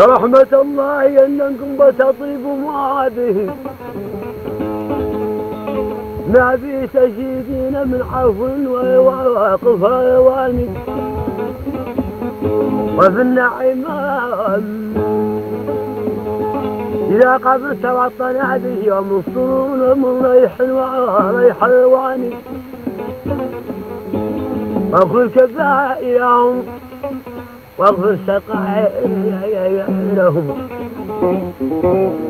يا رحمة الله أنكم بتطيبوا معاده ما في تشيدين من عفو وواقف هواني وفي النعيمان إذا قبلت وطن به ومصرون من ريح وريح الواني. واغفر كبائرهم واغفر سقائرهم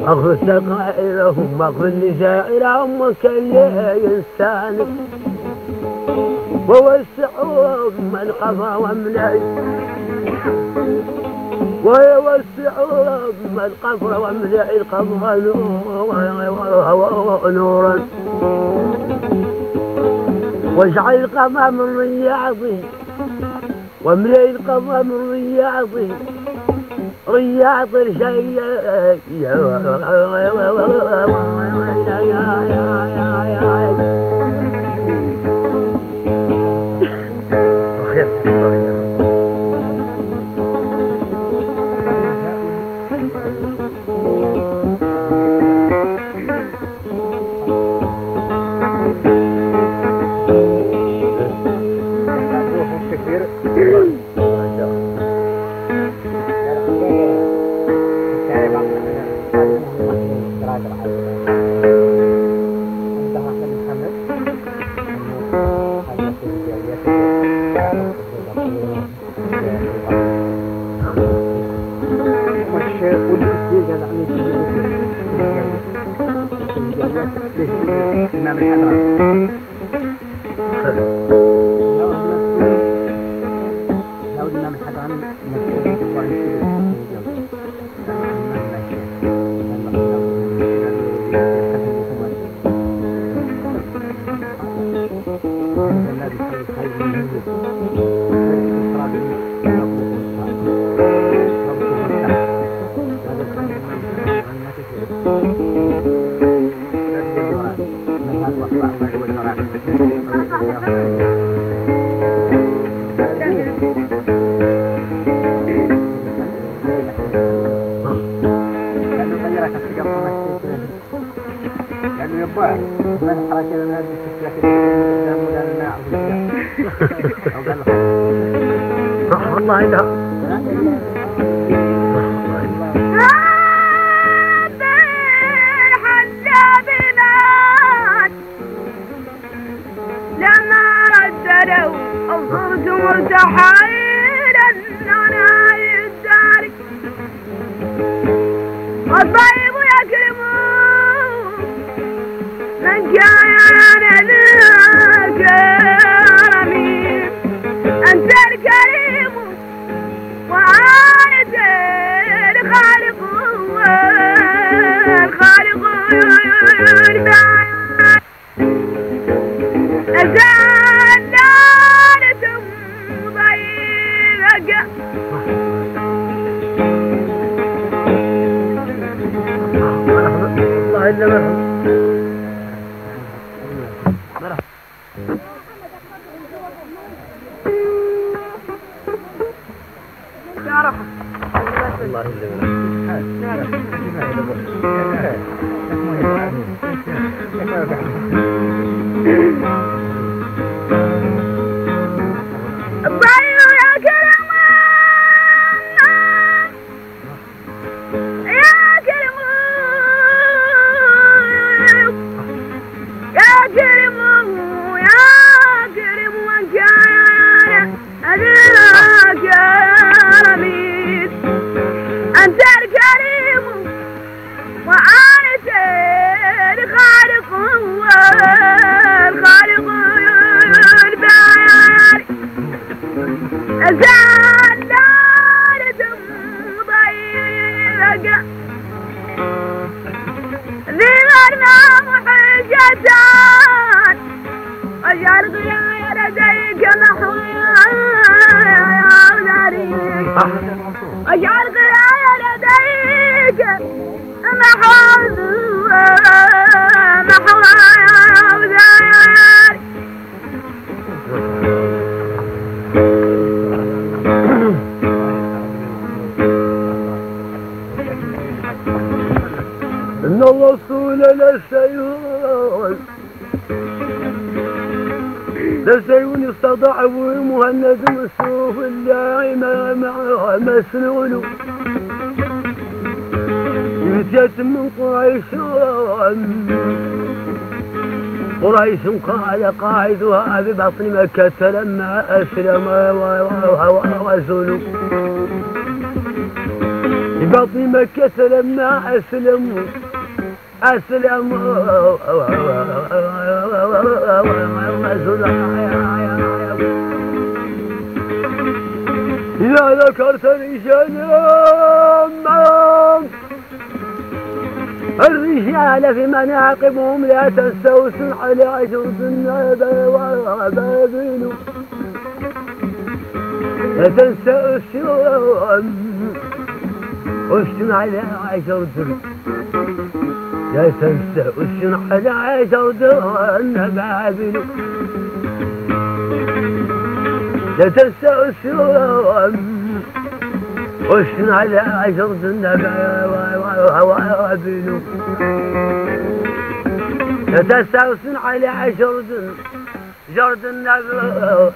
واغفر سقائرهم واغفر نسائرهم وكل إنسان ووسعوا من قضى ومنعي ويوسعوا من قفر ومنع القبر نورا. واجعل القمر من رياضه. واملئ القمر Una vez من رياضه رياض الشيء والله لا لما رددوا صرت متحيرا أنا الدار والطيب رب والله الا واجعل غير لديك محوز للسيون للسيون استضعف مهند مسروف الداعي مع مسنون. يتيت من قريش. قريش قال قاعدها ببطن مكة لما أسلم ورسول ببطن مكة لما أسلموا أسلموا إذا ذكرت رجال الرجال في مناقبهم لا تستوس على النبى وبابل لا تنسى أسن على جرد لا تنسى أسن على جرد النبابل لا أسن وشن على جرد النبا وابنو تستوسن على جرد جرد النبا